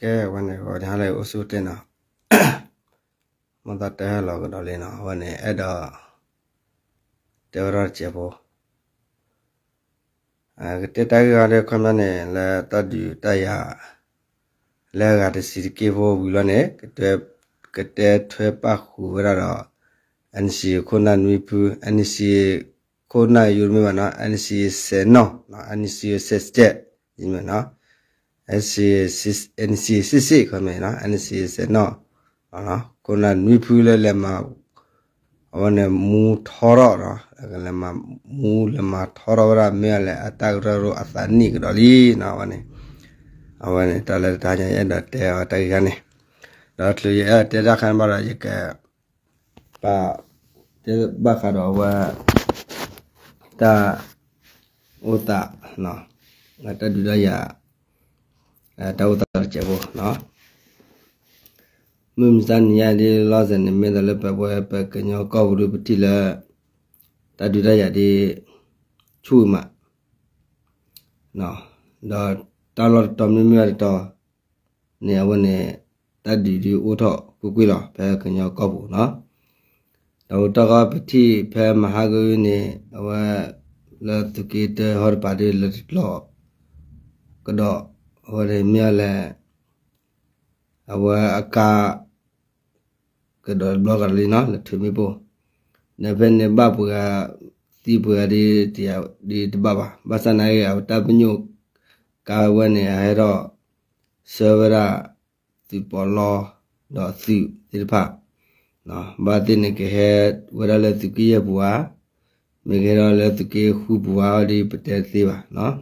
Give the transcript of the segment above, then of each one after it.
ကဲဝန်နေကိုဒါလည်းအဆူတင်တော့မတတဲလောကတော့လေနော်ဝန်နေအဲ့တော့တေရချေဘောအဲတေတိုင်ရတဲ့ခမနဲ့လဲတတ်ဒီတရလဲကတစီကေဘောဘူးလနဲ့ကတဲ့ကတဲ့ထွဲပါခူရတော့ NC ခုနနွေပူ NC ခုနယူမမနော် NC စေနော်နော် NC ဆက်တဲ့ဒီမနော် NC NC ခမဲနော် NC စေနော်နော်ခုနနွေပူလဲလဲမှာအဝနဲ့မူထော်တော့နော်လဲမှာမူလဲမှာထော်တော့ရမဲလဲအတကရရအသနိကတော့လီနော်ဝနဲ့အဝနဲ့တလည်းတာညာရတဲ့တဲတိုက်ကနေတော့သူရတဲ့တာခံပါရရကပါတဲ့ဘာခါတော့ဝတာဥတာနော်ငါတဒူရရ အဲတောက်တာကျေဘောနော်မင်းစန်ရဒီလောစနေမေဒလပပွဲပကညောကောဘူးပတိလတဒူရရဒီချူမနော်တော့တာလောတော်မြမြတော့နေဝနေတတ်ဒီဒီဥထောကုကွေးလောဘဲကညောကောဘူးနော်တော့တကပတိဖဲမဟာဂုနေအဝလတကေတဟောပါဒီလလောကတော့ ဟောရမြလဲအဝအကာကတော့ဘောကလေးနော်လက်ထမီပိုနေဘယ်နေဘပူကတီပူရဒီတရားဒီတဘပါဘာစနာရဲ့တပညုကာဝနေဟဲတော့ဆေဝရဒီပေါ်လောတော့စီဒီဖာနော်ဘာတင်နေကဟဲဝရလက်သူကြီးရဘွာမေကေရောလက်သူကြီးခုဘွာဒီပတဲသေးပါနော်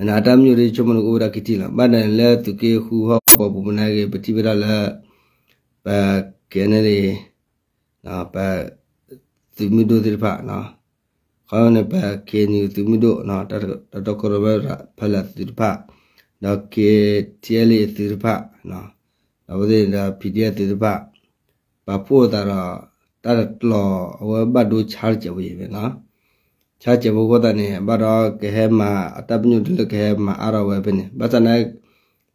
အနာတမျိုးတွေချုံမလို့ဥရကိတိလာဘာနဲ့လက်သူကြီးခုဟောပေါ်ပူမနာကေပတိပရလက်ပါကေနေလေနော်ပါသူမီဒိုဒီဖာနော်ခေါင်းနဲ့ပါကေနီသူမီဒိုနော်တတကရဘဖလက်ဒီဖာနော်ကေတီအလီဒီဖာနော်တော့ဒီဒါ PDF ဒီဖာ ချားကြဝေပဲနော်ချားကြဘကိုတနေဘာတော့ကဲမှာအတပညုတလကဲမှာအရဝဲပဲနေဘာသနာ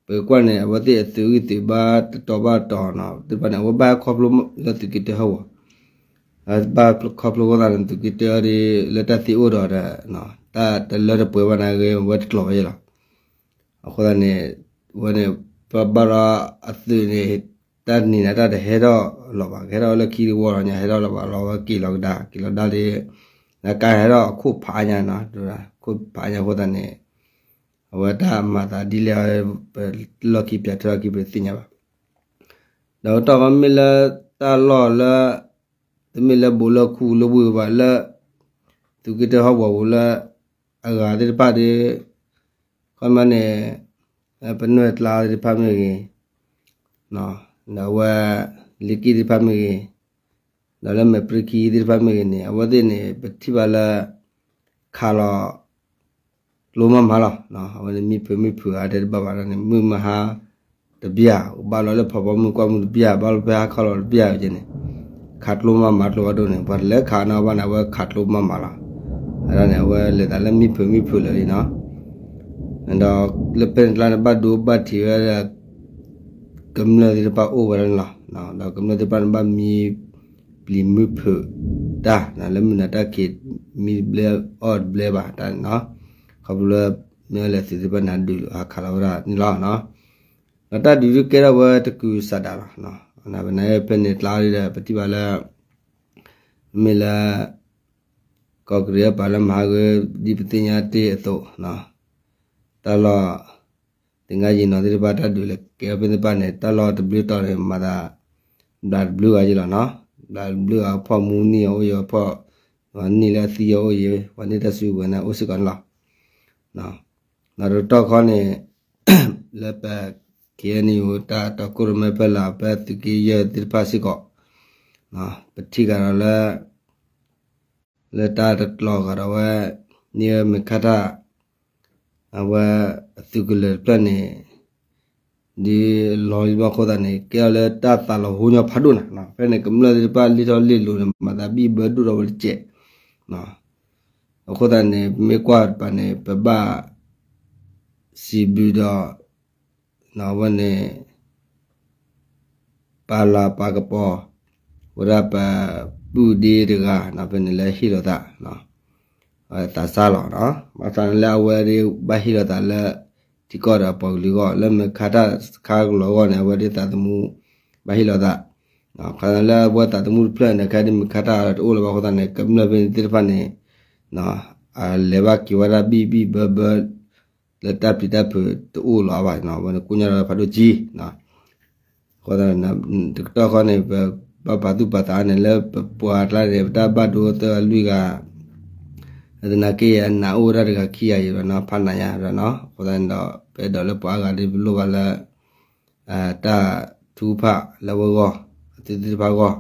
ပေကွနဲ့အဝတိအသူတိဘာတော်ဘာတော်နော်ဒီဘာနဲ့ဝဘခေါပလို့လတ်ကိတဟောအဘာခေါပလို့ကလည်းသူကိတရီလက်တတိဥတော်ရနော်တာတလရပွဲဝနာကေဝတ်ကလောရလားအခုလည်းဝနေပပရာအသူနေတတ်နေတတ်တဲ့ဟဲတော့လောပါခဲတော့လခီဝေါ်ညာဟဲတော့လောပါလောကီလောဒါကီလောဒါလေး နကဟဲတော့ခုဖာညာနော်တို့လားခုဖာညာဟောတဲ့နေဝတာမတာဒီလေလောကီပြတ်ထကီပြသိညာပါတော့တော့မီလာတာလောလာတမီလာဘူလခုလဘူပါလာသူကတဟောဘူလာအဂါဒီပါဒီကမနေပနွေတလာဒီပါမြေနော်နာဝလီကီဒီဖာမီ နာလမပရကီဒီဖာမီနေအဝဒနေပတိပါလာခါလောလိုမမလာနော်အဝဒမီဖမီဖူအားတဲ့ဘဘာနေမမဟာတပြဘာလောလည်းဖဖမှုကွာမှုပြဘာလောပြခါလောပြခြင်းနေခတ်လိုမမတ်လိုတော့နေဘာလဲခါနာဘာနာဝခတ်လိုမမလာအဲ့ဒါနဲ့ဝဲလေတလည်းမီဖမီဖူလေနော်အဲ့တော့လေ ပန်လာဘတ်ဒူဘတ်တီရကမ္လဒီပါအိုဝရလာနော်တော့ကမ္လဒီပါဘာမီပလီမုဖတာနာလမနာတာကေမီဘလေအော့ဘလေဘာတာနော်ခဘလမဲလေစီဒီပါနာဒူအခါလာဝရနီလာနော်နတာဒီရကေရဝတကူစတာလာနော်နာဘနေပနေတလာရတဲ့ပတိပါလာမေလာကောကရပါလမဟာဂဒီပတိညာတေအတော့နော်တလောတင်္ဂကြီးနော်ဒီပါတတ်တယ်လေကဲပင်းပါနဲ့တလောတဘလတော်တယ်မှာဒါဒါဘလူးကကြီးလားနော် ဒါဘလူးကဖော်မူနီရောရောဖော်နီလာစီရောရေဝနိတဆုဝနာဥစကန်လားနော်နာတော့ခေါနေလက်ပတ်ကေနီဝတာတကုရမေပလာပတကီယတိပါစီကောနော်ပတိကရလာလက်တာတလောကရဝဲနီမခတာအဝသူကလေပနေ ဒီလော်ဘခေါ်တဲ့နေကဲလေတတ်တလဟိုညဖတ်လို့နော်ဖဲနေကမလဒီပါလီတော်လီလို့မတာဘီဘဒူတော်ကျဲနော်အခုတဲ့နေမေကွာပနေပပစီဘီတော့နော်ဝနေပါလာပါကပေါ်ဝရပပူဒီတကနော်ဘယ်နဲ့လဲရှိတော့တာနော်အဲတာစားလောနော်မဆန်လာဝဲဒီဘဟိရတာလဲ ဒီကောတာပေါ်လီကောလဲမခတာခါလောကောနေဝဲဒီတာတမှုဘဟိရတာနော်ခါလာဘဝတာတမှုပလန်နဲ့ခါဒီမခတာအိုးလဘခေါ်တာနဲ့ကမ္လဘင်းတိဖာနေနော်အလေဘကီဝရဘီဘီဘဘလက်တပ်ပြတပ်တူလာပါနော်ဘယ်ကုညာဖတ်လို့ကြီးနော်ခေါ်တာနတော့ခေါ်နေဘဘသူပတာနဲ့လဲပွာလာတယ်တဘတ်တို့တလူက အဲ့ဒါကေရနာအိုရကခီရရနော်ဖနာရရနော်ခေါ်တဲ့တော့ပဲတော့လဲပွာကလေးဘလို့ကလဲအာတာထူဖလဝကောတိတိဘာကော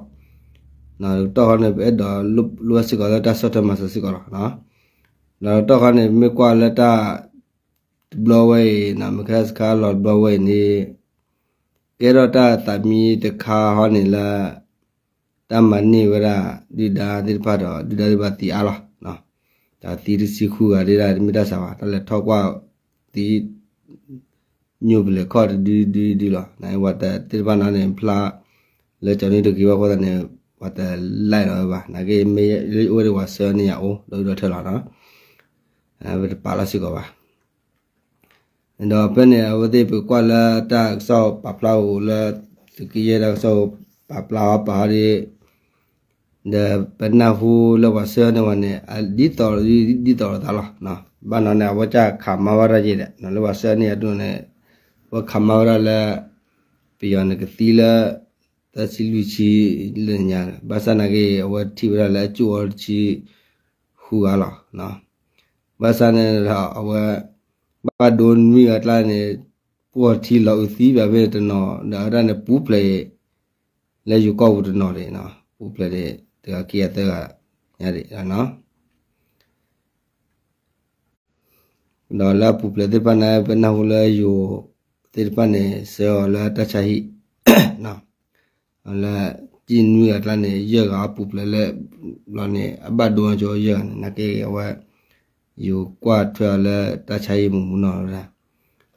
နော်တော့နေပဲတော့လူလူစကောတာဆော့တမဆစကောနော်နော်တော့ကနေမေကွာလက်တာဘလဝဲနာမကစကာလောဘလဝဲနေကေရတာတမီတခါဟောနေလာတမနိဝရဒီဒါဒီဖတ်တော့ဒီဒါဒီပါတီအားလားနော် ဒါတီရစီခုကဒီဒါမိတဆာပါတလည်းထောက်ကွာဒီညိုဘလေခေါ်ဒီဒီဒီလားနိုင်ဝတ်တဲ့တိပနာနေဖလာလေကျွန်တော်တို့ကခေါ်တဲ့နေဝတ်တဲ့လိုက်တော့ပါနာကေမေရီအိုရဝဆနေရအောင်လို့တော့ထလာနော်အဲပါလာစီကောပါအဲ့တော့ဘယ်နဲ့အဝတိပကွာလာတာဆောက်ပပလာကိုလာတကီရတော့ဆောက်ပပလာပါရီ ဒါပနာဟူလောဝဆနေဝနေအဒီတော်ဒီတော်တာလားနော်ဘာနနာဝကြခမဝရကြီးတဲ့နော်လောဝဆနေအတွန်းနေဝခမဝရလာပြယနကတိလာတစီလူချီလညာဘာစနာကေဝတိဝရလာကျူော်ချီဟူအားလားနော်ဘာစနေတော့အဝဘာဒွန်မီအတလာနေပေါ်တီလောက်သီးပြပဲတနော်ဒါရနဲ့ပူးပလေလဲ ယူကောက်ဘူးတနော်လေနော်ပူးပလေတဲ့တကကီရတဲ့ကရတယ်နော်တော့လာပူးပလေတဲ့ပနာပနာဟလာယူတဲ့ပနေဆောလာတချာဟိနော်လာကျင်းမီအတလာနေရကပူးပလေလဲလောနေအဘဒွန်ကျော်ရနကေဝဲယူကွာထွာလဲတချာရီမူနော်လား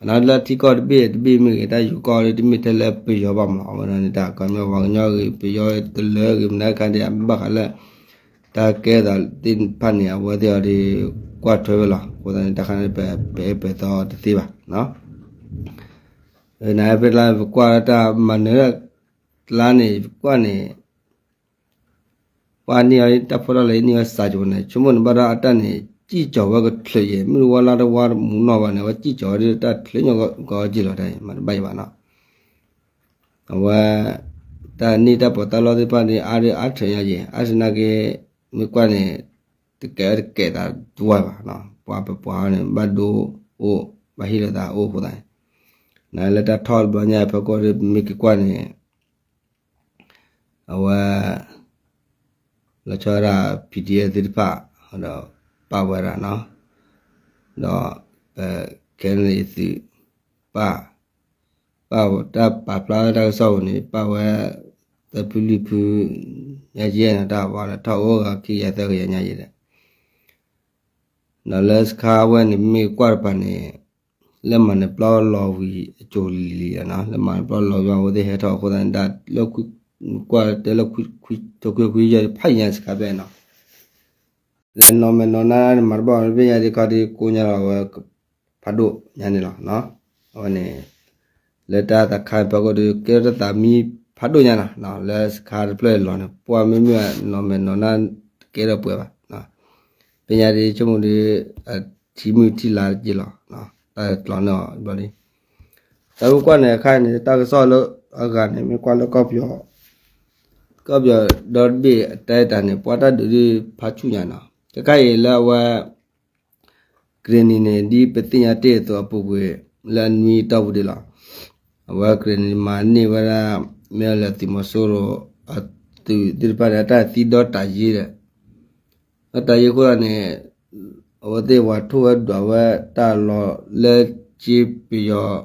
နာလတိကောတပိတပိမိကတယူကောတမိတလဲပိယောပါမအဝရဏတာကမေဝညောကိပိယောတလဲကိမနာကန်တဲ့ဘခလဲတာကဲတာတင်ဖန်ရဝဒေရီကွာထွဲလာကိုတဲ့တခါနဲ့ပဲပဲပဲတော့တသိပါနော်အဲနာပဲလာကွာတာမနေလာနေကွာနေဝါနီရတဖရလေနီစာဂျုံနေချုံမနဘရာအတန်နေ ကြည့်ကြော်ဘကထလျေမြဝလာတော့ဝါမူနော်ပါနဲ့ဝကြည့်ကြော်ရတထလညောကောကြည့်လို့တယ်မဘိုင်ပါနော်ဝါတာနေတာပေါ်တလောဒီပါနေအားရအထရရဲ့အစနာကေမြကွနဲ့တကယ်ကဲတာဒွားပါနော်ပွားပွားနဲ့ဘတ်ဒိုအိုဘဟိရတာအိုဟိုတိုင်းနာလက်တာထော်ဘညာဖကောရမိကကွနဲ့အဝလချရာ PDF ဒီပါဟောတော့ ပါဝရနော်တော့အဲကဲနေစီပါပါဝတပါပလာတော့စောနေပါဝဲတပူလီပူညကြီးရတာပါတော့ထောက်ကခိရတဲ့ရညကြီးတဲ့နော်လက်စခါဝဲနေမိကွာပါနေလက်မနဲ့ပလောလောဝီအချိုလီလီနော်လက်မပလောလောရောဝတဲ့ဟဲထောက်ခေါ်တဲ့ဒါလောက်ကွာတဲလောက်ခွခွတော့ခွရဖိုင်ရစကပဲနော် လဲနော်မနော်နာမရဘောပြရဒီကဒီကိုညာဝဖတ်တို့ညာနေလားနော်ဟောနေလက်တာတခိုင်ပကောဒီကေရတာမီဖတ်တို့ညာလားနော်လက်ခါပလဲလောနေပွားမင်းမြနော်မနော်နာကေရပွဲပါနော်ပညာဒီချုံဒီအတီမူတီလာကြည်လားနော်အဲလောနော်ဘာလဲတော့ကွာနေခိုင်နေတာကစောလို့အကနေမြကွာလို့ကောက်ပြောကောက်ပြော .b အတဲတာနေပွားတတ်ဒီဖတ်ချူညာနော်တ ကယ်လာဝဂရနီနေဒီပတိယတဲ့တော့ပုပွေလန်မီတောက်ဒီလာဝဂရနီမာနေဝရမဲလတိမဆိုရောအတူဒီပါရတာတီတော့တာကြီးတဲ့အတရေကိုနေဝတေဝထုဝဒဝတာလောလေကြည့်ပြီးတော့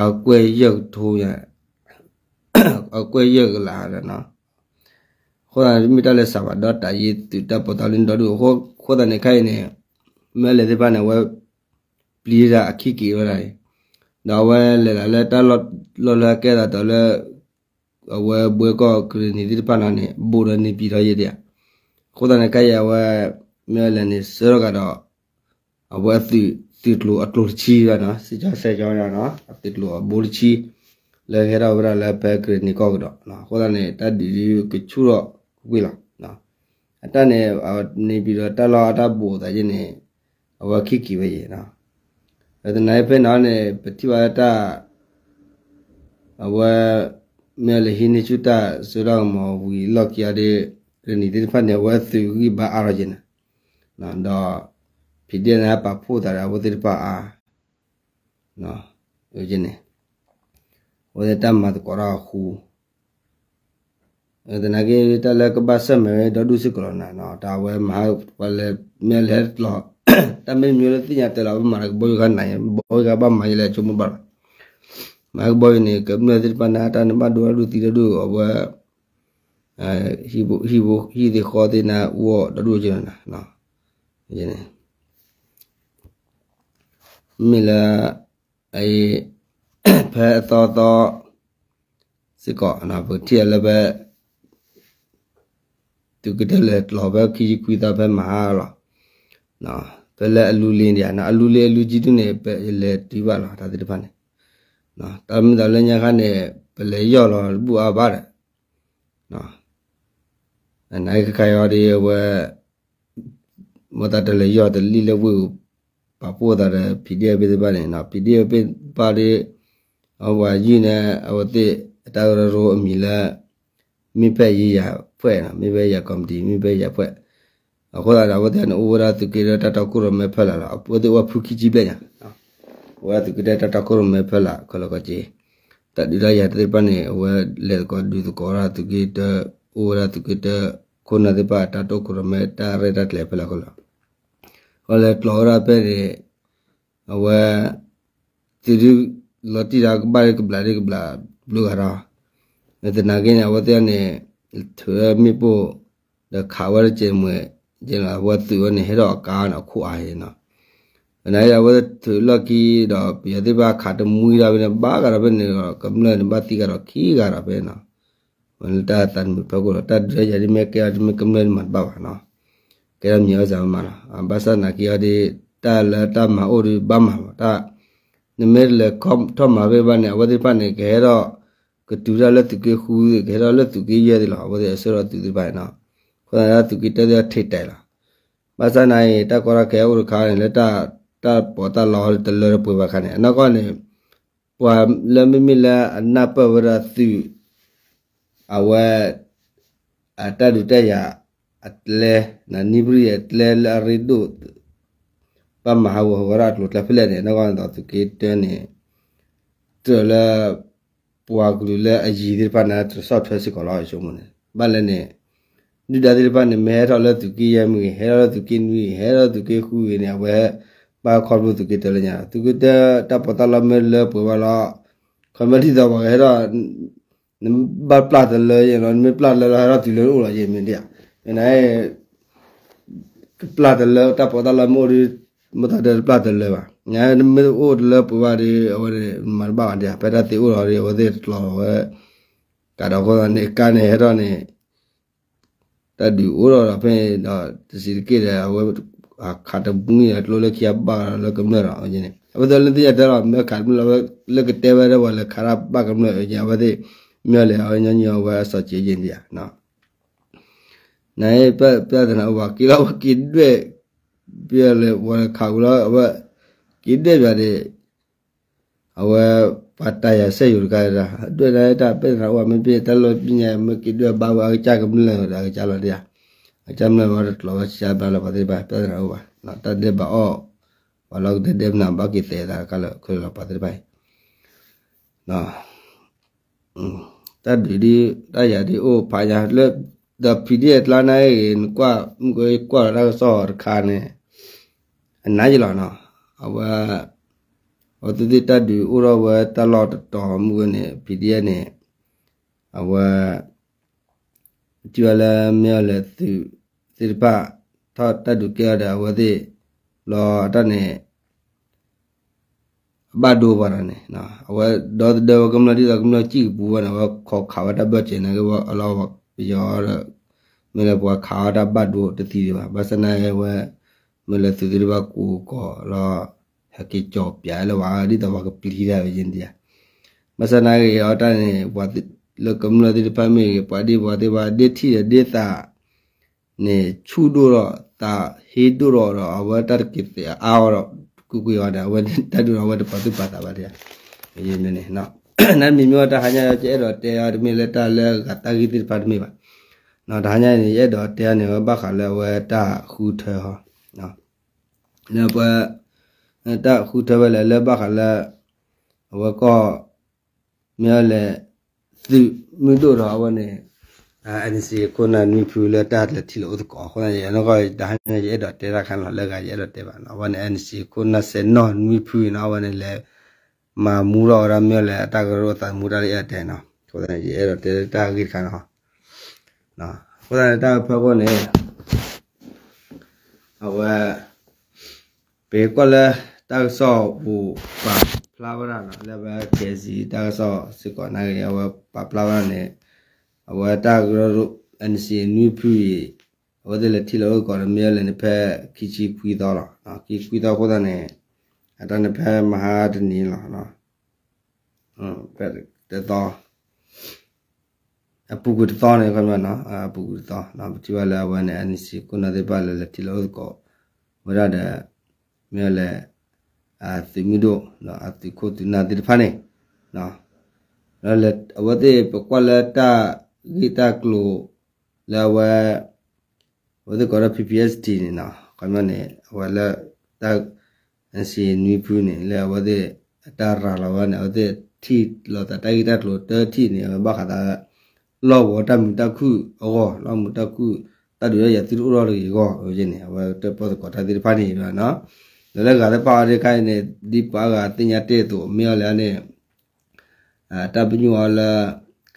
အကွယ်ရုပ်ထိုးရအကွယ်ရုပ်လာတယ်နော် ခေါ်ရမိတလဲစာပါတော့တာရီတူတပေါ်တလင်းတော့ဟိုခေါ်တဲ့နေခိုင်နေမဲလေတဲ့ပါနေဝပလီရာအခီကီရလိုက်တော့ဝဲလေလာလေတလောလောလာကဲတာတော့လေဝဲဘွေကောခရနီဒီပနာနေဘူရနေပြီးတော့ရတဲ့ခိုးတဲ့ကဲရဝဲမဲလည်းနေစရကတော့အဝဲသီတိတလို့အတလို့ချီရနော်စစ်ကြဆက် ကြောင်းရနော်အတိတလို့ဘူချီလေခဲတော့ဗရလေဘက်ခရနီကောကတော့နော်ခိုးတဲ့နေတတ်ဒီကချူတော့ကွေးလားနော်အတနဲ့နေပြီးတော့တက်လောအတပူတဲ့ချင်းနေအဝဲခိခိပဲရနော်အဲ့ဒါနိုင်ဖဲနော်နေပတိဝါတာအဝဲမဲလေဟိနေချူတာဆိုတော့မဝီလော့ကရတဲ့ရနီဒီဖတ်နေဝဲသူကြီးဘာအားရကျင်နော်တော့ဖြစ်တဲ့နာပါဖို့တာဝတိပါအားနော်ယူကျင်နေဝဒတမတ်ကောရာခူ အဲ့ဒါနကေတလကဘာစမဲဒဒုစကလနာနော်ဒါဝဲမဟာဝလဲမဲလဲလောတမေမျိုးတိညာတလာမရဘောကနိုင်ဘောကဘာမိုင်လဲချုံမပါမကဘောနေကမနတိပနာတာနမဒူရူတီရဒူအဝဲအဲဟီဘဟီဘဟီဒီခေါ်တဲ့နာဝဒဒူကျနာနော်ကျနေမီလာအဲဖဲသောသောစစ်ကောအနာဘတိလည်းပဲ သူကတည်းကလောပဲခီကွီတာပဲမဟာလောနော်ဘယ်လဲအလူလင်းတယ်နော်အလူလေးအလူကြီးတူနေပဲလေဒီပါလားဒါတည်းပါနေနော်တမန်တော်လည်းညခနဲ့ဘယ်လဲရော့လောပူအားပါတယ်နော်အနိုင်ခါရော်ဒီဝဲမတတလေရော့တလီလေဝူပါပို့တာတဲ့ PDF ပဲပါနေနော် PDF ပဲပါလေအဝါကြီးနဲ့အဝတိအတာရောအမီလာမိဖက်ရေးရ ဖွဲ့နော်မိဖက်ရကော်မတီမိဖက်ရဖွဲ့အခုလာတော့ဝတဲ့နော်ဝရသူကေရတတကုရမဲဖက်လာတော့ဝတဲ့ဝဖူခီကြီးပြညာနော်ဝရသူကေတတကုရမဲဖက်လာခလကကြီးတဒီရရတဲ့ပနေဝလေကောဒူကောရသူကေတဝရသူကေတခုနတဲ့ပါတတကုရမဲတာရတတ်လေဖက်လာခလာဟောလေကလောရပဲအဝတီရီလတိရာကဘာကဘလာရကဘလာဘလူဟာရာတဲ့နာကင်းအဝတဲ့နဲ့ထွေမိဖို့ the cover ကျင်းမွေကျင်းလာဝတ်သူနဲ့ ဟဲတော့ကားတော့ခုအားရင်နော်အနိုင်ရဝတ်သူလကီတော့ပြတဲ့ဘာခတ်မူရပဲဘာကရပဲနေတော့ကမ္လန်ဘာတိကတော့ခီကရပဲနော်ဝန်တာတန်ဘကောတတ်ရရမေကရမကမ္လန်မဘာနော်ကဲမြောဇာမလားဘာစနာကီရဒီတာလာတမအိုဒီဘမတာနမဲလေကောမ်ထမပဲဘာနေဝတ်ဒီပါနေခဲ တော့ကတူရလက်သူကခူးခဲတော့လက်သူကရဲတယ်လားဝတ်ဒီဆရောသူဒီပါနော်ခွန်ရသူကတဲ့တဲ့ထိတ်တယ်လားဘာစနာရတကောရခဲဥခါနေလက်တာတာပေါ်တာလောတလရပူပါခနဲ့အနောက်ကနေပွာလမမီလာအနပဝရသူအဝဲအတတူတရအတလဲနနိဘရီအတလဲလာရီဒုပမဟာဝဟရတ်လို့တဖလဲနေနောက်ကတော့သူကေတန်းနေတော်လာ ပွာဂလူလဲအကြီးဒီပနာဆော့ထွဲစစ်ကောလာရှုံးမနေဘာလဲနေဒီဒါဒီပနာမဲတော့လဲသူကေရမှုဟဲတော့သူကေနွေဟဲတော့သူကေခူနေဝဲပါခေါ်လို့သူကေတလဲညာသူကေတတပတလာမဲလဲပွာလာခမတိတော့ဟဲတော့ဘာပလာတယ်လဲရနော်မပလာလဲဟဲတော့ဒီလိုလို့ရရင်မင်းတရားနေပလာတယ်လဲတပတလာမိုရီမတတယ်ပလာတယ်လဲပါ ညာမအိုလဲပွားရီဟိုမဘာတရားပရတိဥရော်ရီဝဒေလောဝဲကတော့ကနေကနေဟဲတော့နေတဒီဥရော်ရဖဲတော့တစီကေရဝဲခါတဘူးရလောလက်ခရပါလကမရအင်းနေအဘဒလတိရတော့မခါမလလကတဲဝဲဝလခရပါကမရညာဝဒေမြလေအညညဝဲဆော့ချေခြင်းတရားနော်နိုင်ပြပြဒနာဝကီလောကီတွေပြလေဝခါကူလောအဘကီတဲ့ပြတဲ့အဝဲပတ်တရဆက်ယူကြတာတွေ့လိုက်တာ ပြဒနာဝမပြတလို့ပညာမကီတွေဘာဝအကြကမလဲတာကြလို့တရားအကြမ်းလဲဝရတလောရှာပါလာပါတယ်ပါပြဒနာဝနော်တတဲ့ပါအောဝလောက်တဲ့တဲ့နာဘာကီတဲ့တာကလည်းခွေလာပါတယ်ပါနော်တတ်ဒီတရဒီအိုဖာညာလက် the pdf la na in kwa ngo kwa ra so kha ne na ji la no awa o tu ti ta du u ro wa ta lo to mu ne pdf ne awa ju la me le tu ti pa ta ta du ke da wa de lo ta ne ဘတ်ဒိုဘာရနေနော်အဝဒေါ်ဒေါ်ကမ္လာဒီကမ္လာကြည့်ဘူးဘာနော်ခေါ်ခါဝတာဘတ်ချင်နေကအလောပြောရမလဲဘွာခါတာဘတ်ဒိုတတိပါဘစနာရဲ့ဝဲ မလဲသူဒီဘကူကောလောဟကိကြောပြဲလောဝါဒီတော့ကပလီရရင်ဒီမစနာရဲ့အတန်နေဘွာလကမ္လာဒီပမေပွာဒီဘွာဒီဘဒေတီဒေတာနေချူဒိုတော့တာဟေဒိုတော့အဝတာကိတေအာရောကုကွေရတာဝတ်တတ်တူတော့ဝတ်ပတ်သူပတ်တာပါတဲ့ရေးနေနေနော်နာမီမျိုးတာဟာညာကျဲတော့တဲရတမီလက်တာလဲကတာဂီတိပါတမီပါနော်ဒါညာနေရတော့တဲနေဘခါလဲဝဲတာခူထဲဟော နော်နေပွဲတာခူထဲပဲလဲဘခါလဲဝကောမြေလဲသူမြို့တော့ဝနေအန်စီကိုနာနီဖူလာတတ်လက်တီလို့ကောခေါ်ရနော်ကဒါဟန်ရဲ့တော့တေရာခန်လောလကရဲ့တော့တေပါနော်ဝန်အန်စီကိုနာစနော်နီဖူနော်ဝန်လေမာမူရောရမြလဲအတကရောတမူရရဲ့တဲ့နော်ခေါ်ရရဲ့တော့တေတာကိခန်နော်နော်ခေါ်ရတာဖကောနေအဝ ဘေကောလဲတောက်ဆော့ဘူပါဖလာဝရနော်လည်းပဲကေစီတောက်ဆော့စစ်ကောနိုင်ရဝပါဖလာဝရနဲ့အဝတာကရအန်စီနွေဖူရီအဝဒလက်တီလောကောရမြဲလည်းနဖက်ခီချီခွီတော့လားနော်ခီခွီတော့ခေါ်တဲ့နဲ့အတနဖက်မဟာတနီလားနော်ဟွန်းဖက်တော့အပူကူတော့နေခင်ဗျနော်အပူကူတော့နော်ဒီဝလာဝနဲ့အန်စီကုနာတဲ့ပါလက်တီလောကောဝရတဲ့ မြဲလည်းအာသီမီဒိုနော်အတိကိုတိနာတိဖာနေနော်လည်းအဝတဲ့ပကွာလက်တာ gita klo la wa wa de kora ppst ni na kama ne wa la ta ansi nui pu ni la wa de ta ra la wa ne wa de thi lo ta ta gita klo ta thi ni ba kha ta lo wo ta mu ta khu o lo mu ta khu ta du ya ti ro ro ri go o yin ni wa te po ko ta di pa ni na no လည်းကလည်းပါရခိုင်နေဒီပါကတင်ရတဲ့သူမြေလည်းနဲ့အာတပညောလာ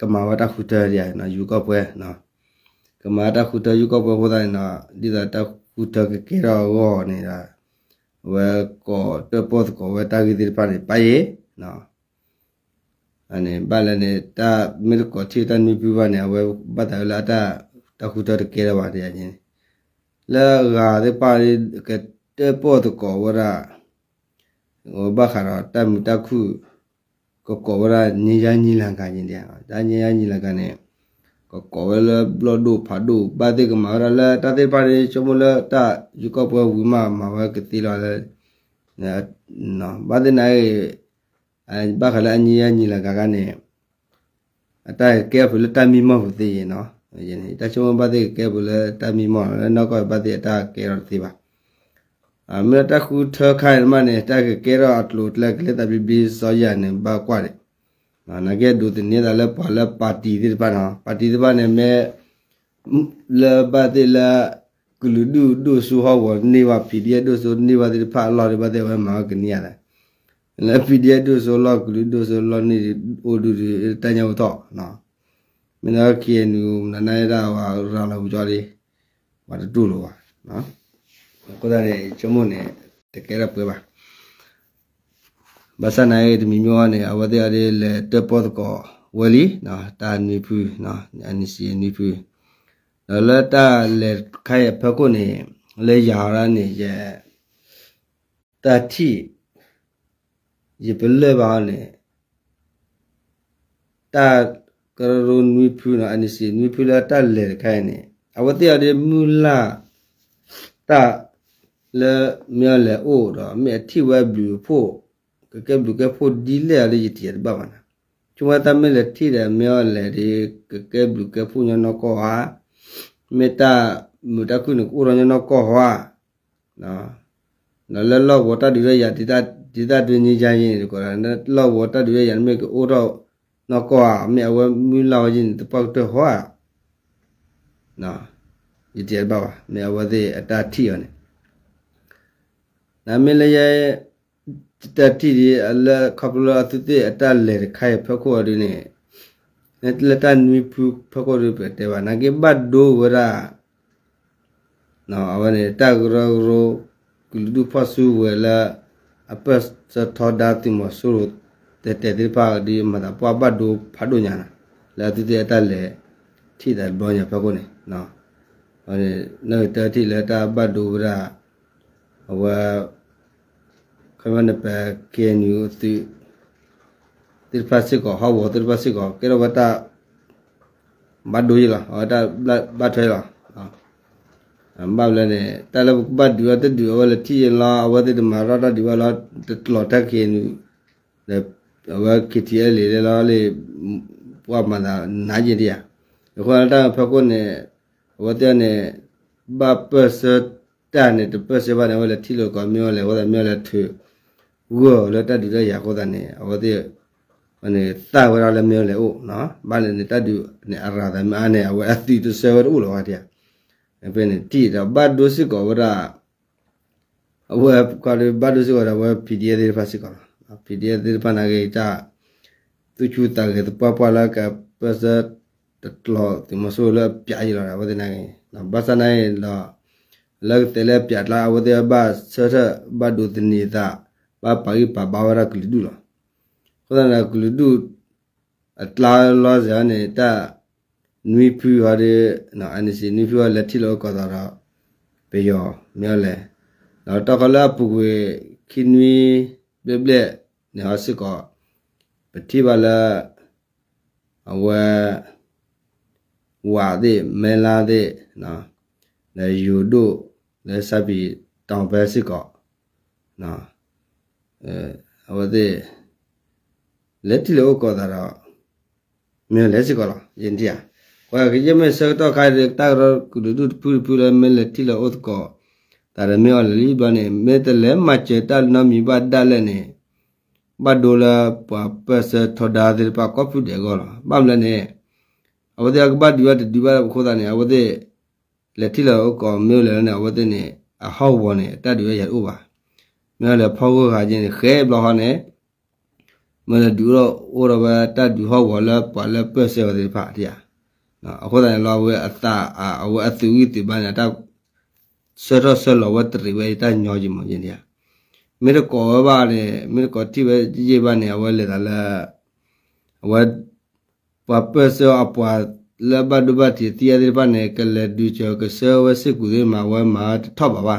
ကမာဝတာခုတရနော်ယူကပွဲနော်ကမာတာခုတယူကပွဲဟောတယ်နော်ဒီတာတခုတကကေရောဝနေတာဝဲကောတပတ်ကောဝဲတာဂီဒီပါနေပါယေနော်အနေဘာလနေတာမီကိုတီတန်မီပြပါနေဝဲဘတ်တယ်လာတာတခုတကေရပါတယ်ချင်းလာဂါဒီပါရီက တပတ်ကောဝရဟောဘခါရတမ်တခုကိုကောဝရညင်ရညင်လန်ကညင်တဲ့ဒါညင်ရညင်လန်ကနဲ့ကိုကောဝလဘလဒိုဖာဒိုဘာတေကမာရလာတတေပါရီချမလတာယူကပွဲဝီမာမဝကတိလာလဲနော်ဘာတေနိုင်အဲဘာခလာညင်ရညင်လန်ကကနဲ့အတိုင်ကဲဖလတမီမဟုတ်သေးရင်နော်ယင်းတချုံဘာတေကဲဖလတမီမနောက်ကဘာတေအတာကဲရသေးပါ အမတခုထခိုင်မနဲ့တကကေရတ်လို့လက်ကလက်တဘီဘီစောရနေဘာကွာလေနာကဲဒုတနေတာလက်ပါလက်ပါတီဒီပါနော်ပါတီဒီပါနဲ့မဲလဘတိလာကလူဒုဒုဆူဟောဝနေဝပီဒီယဒုဆူနေဝတိဖာလော်ဒီဘတဲ့ဝဲမာကနီရလားလက်ပီဒီယဒုဆူလောကလူဒုဆူလောနေအိုဒူတညောတော့နော်မင်းကကေနူနနိုင်ရာဝါရာလာဘူးကြော်လေးဘာတူလို့ပါနော် ကိုယ်တိုင်ကျမနဲ့တကယ်တော့ပွဲပါဘာစနိုင်တမီမျိုးကနေအဝတ်ရလေးလေတက်ပေါ်ကောဝလီနော်တာနီဖူနော်အန်စီနီဖူနော်လတာလေခိုင်ဖကုနေလေယာရနေရဲ့တတိရပလေပါ le mia le o da me ti wa bu pho ke ke bu ke pho di le le yi ti ba ba na chuma ta me le ti le mia le de ke ke bu ke pho nya no ko ha me ta mu ta ku ni ko ro nya no ko ha na na le lo bo ta di le ya ti ta di ta de ni ja yin ko ra na lo bo ta di le ya me ko o ro no ko ha me wa mu lao yin ta pa to ha na yi ti ba ba me wa de ata ti yo ne နာမည်လည်းတတိဒီအလခပလအတတိအတလေခိုင်ဖခောရင်းနဲ့ net leta nui pu phako ru pe te ba na ke ba do wara no avane ta gro gro kuludu phasu wala apas စထောဒါတိမဆူတဲတဲဒီပါဒီမတာပွားပတ်ဒိုဖတ်ဒိုညာနာလာတိတဲ့တက်လေထိ တယ်ဘောညာဖက်ကိုနေနော်ဟောဒီနော်တတိလက်တာပတ်ဒိုဗရာဝါခမနပကေနူတိတိဖတ်စစ်ကိုဟောဝတိဖတ်စစ်ကိုကေရဝတာဘတ်ဒိုရလာဟောတာဘတ်ထွဲလာနော်ဘာလဲနဲ့တလဘတ်ဒူရတဲ့ဒူဝလတီလာအ ဝတ်တမရတာဒီဝလာတလော်တက်ကေနူလေအဝကတီလေလေလာလေပွားမနာနာကြည့်ရခေါ်တာဖကုနဲ့ဝတ်တဲ့နဲ့ဘာပစတန်နဲ့တပစဘာနဲ့ဝလတီလောကမြောလေဝဒမြောလေထွေဝေါ်လတတူတဲ့ရာခေါ်တဲ့နဲ့အဝတဲ့အနေတာဝရလည်းမြောလေအိုနော်ဘာလဲနဲ့တတူနဲ့အရာသမအားနဲ့အဝအတိတဆေဝရအိုလောတဲ့ဘယ်နဲ့တီတော့ဘတ်ဒိုစစ်ကောဝရအဝကလည်းဘတ်ဒိုစစ်ကောဝ PDF တွေဖတ်စစ်ကော PDF တွေဖတ်နာကေတာသူချူတာကေပပလာကပစတတလောဒီမဆိုလပြာရလာဝဒနာကေနော်ဘာစနိုင်လောလက်တဲလက်ပြတ်လာဝဒေဘဆရဘဒုတနေတာ ဘာပါရီပါဘာဝရကလီဒူလောခဒနာကလီဒူအတလာလောဇာနေတာနွေဖူရတဲ့နော်အန်စီနွေဖူရလက်တီလောကောတာတော့ပေယောမြောလဲနောက်တကလာပူကွေခင်နွေပြပြနေဟာစစ်ကောပတိပါလာ အဝဲဝါတဲ့မဲလာတဲ့နော်လေယူတို့လေစပ်ပြီးတောင်ပဲစစ်ကောနော်အဲအဝတဲ့လက်တီလောကောတာတော့မဲလက်စစ်ကောလားယင်တရားကွာကြည့်မဲ့စတော့ခိုင်တဲ့တာရကုဒုပူပူလဲမဲလက်တီလောဥတ်ကောတာရမေော်လီဘနေမဲတလဲမချေတနမီဘဒလဲနေဘဒိုလာပပစထောဒါဒီပကောဖူတဲ့ကောလားဘမ်လဲနေအဝတဲ့ကဘဒီဝတ်ဒီဘခိုးတာနေအဝတဲ့လက်ထီလောကောမြို့လဲနေအဝတဲ့နေအဟောက်ဘောနေတတ်တွေရဥပါ မြို့လဲဖောက်ခါချင်းခဲဘလောဟနေမလဲဒူတော့ဩရဘတတ်ဒူဟောက်ဘောလဲပါလဲပက်ဆဲတဲ့ဖာတရားနော်အခုတည်းလောဝဲအတာအဝအသူဤတိဘာနာတဆရဆလောဝတ်ရိဝဲတညောကြီးမင်းတရားမေရကောဘာလေမေရကောတိပဲကြီးကြီးပါနေအဝဲလေတာလဲအဝဲပပစေအပွားလဘဒဘတိတရားဒီပါနေကလေဒူချောကဆေဝစစ်ကူဒီမှာဝဲမှာထောက်ပါပါ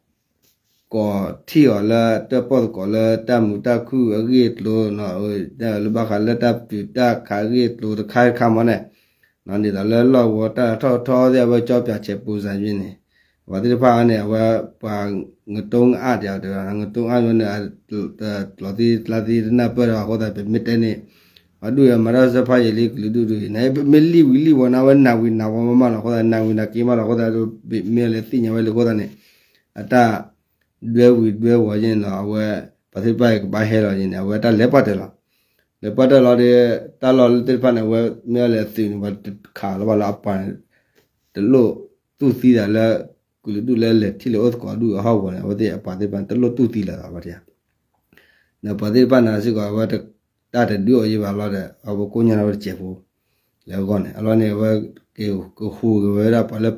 ကောထီော်လာတပတ်ကောလာတမှုတခုအရိတလို့နော်ဒါလဘခလာတပိတခါရိတလို့တခိုင်ခမနဲ့နော်နေတာလဲလောဝတာထောထောတဲ့ဘကြောပြချက်ပူဇာရင်းနေဝတိဖာနဲ့ဝပါငတုံးအတရားတငတုံးအရနဲ့လောတိလာတိနပရဟောတာပြမတဲ့နေဝဒုရမရဇဖာရလေးကလူဒုဒုနေမလီဝီလီဝနာဝနာဝီနာဝမမလောဟောတာနာဝီနာကေမလောဟောတာမေလေတိညာဝဲလောဟောတာနေအတာ လွဲဝီလွဲဝါရင်လာဝဲပသိပိုက်ဘာဟဲလာရင်ဝဲတာလက်ပတ်တယ်လားလက်ပတ်တယ်လားတဲ့တာလောတဲ့ဖာနေဝဲမဲလေသိနေဘာခါလာလာပန်တလို့သူစီးတာလဲကူလူတူလဲလေထီလို့ကောဒူဟောက်ပါလေဝတဲ့ပါတဲ့ပန်တလို့သူတီလာတာပါတရားနော်ပါတဲ့ပန်နာစီကောဝဲတာတဲ့ဒူအေးပါလားတဲ့အဘကိုညာတော့ချက်ဖို့လဲကောနေအလောနေဝဲကေကိုဟူဝဲတာပါလဲ